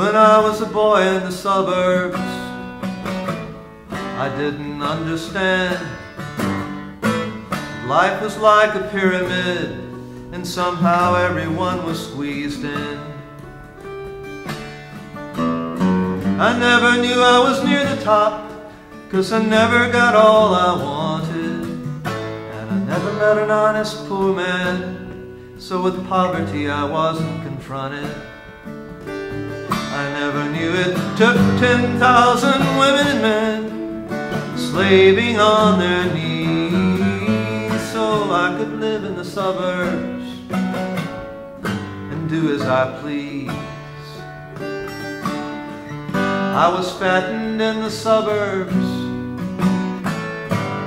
I was a boy in the suburbs, I didn't understand. Life was like a pyramid, and somehow everyone was squeezed in. I never knew I was near the top, cause I never got all I wanted. And I never met an honest poor man, so with poverty I wasn't confronted. Never knew it took 10,000 women and men slaving on their knees so I could live in the suburbs and do as I please. I was fattened in the suburbs,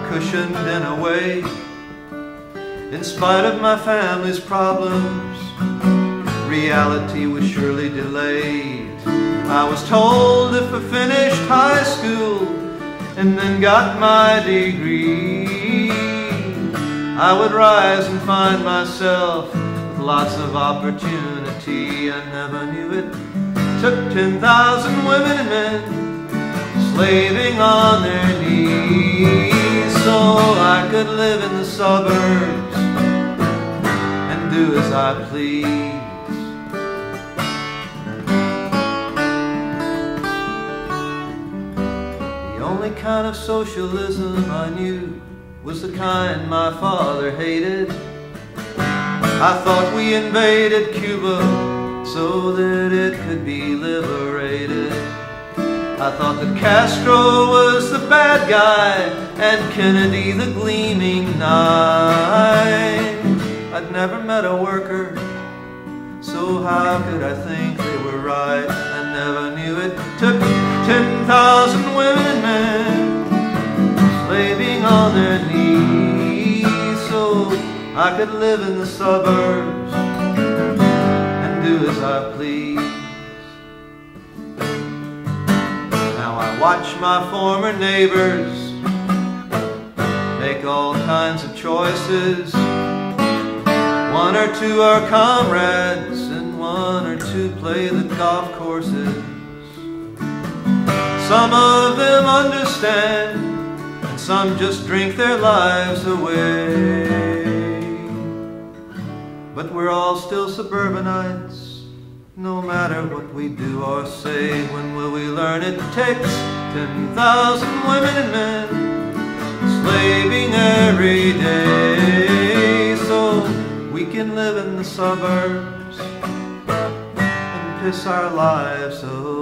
cushioned in a way, in spite of my family's problems. Reality was surely delayed. I was told if I finished high school and then got my degree, I would rise and find myself with lots of opportunity. I never knew it took 10,000 women and men slaving on their knees so I could live in the suburbs and do as I please. Only kind of socialism I knew was the kind my father hated. I thought we invaded Cuba so that it could be liberated. I thought that Castro was the bad guy and Kennedy the gleaming knight. I'd never met a worker, so how could I think they were right? I never knew it took 10,000 on their knees so I could live in the suburbs and do as I please. Now I watch my former neighbors make all kinds of choices. One or two are comrades, and one or two play the golf courses. Some of them understand, and some just drink their lives away. But we're all still suburbanites, no matter what we do or say. When will we learn it takes 10,000 women and men slaving every day so we can live in the suburbs and piss our lives away.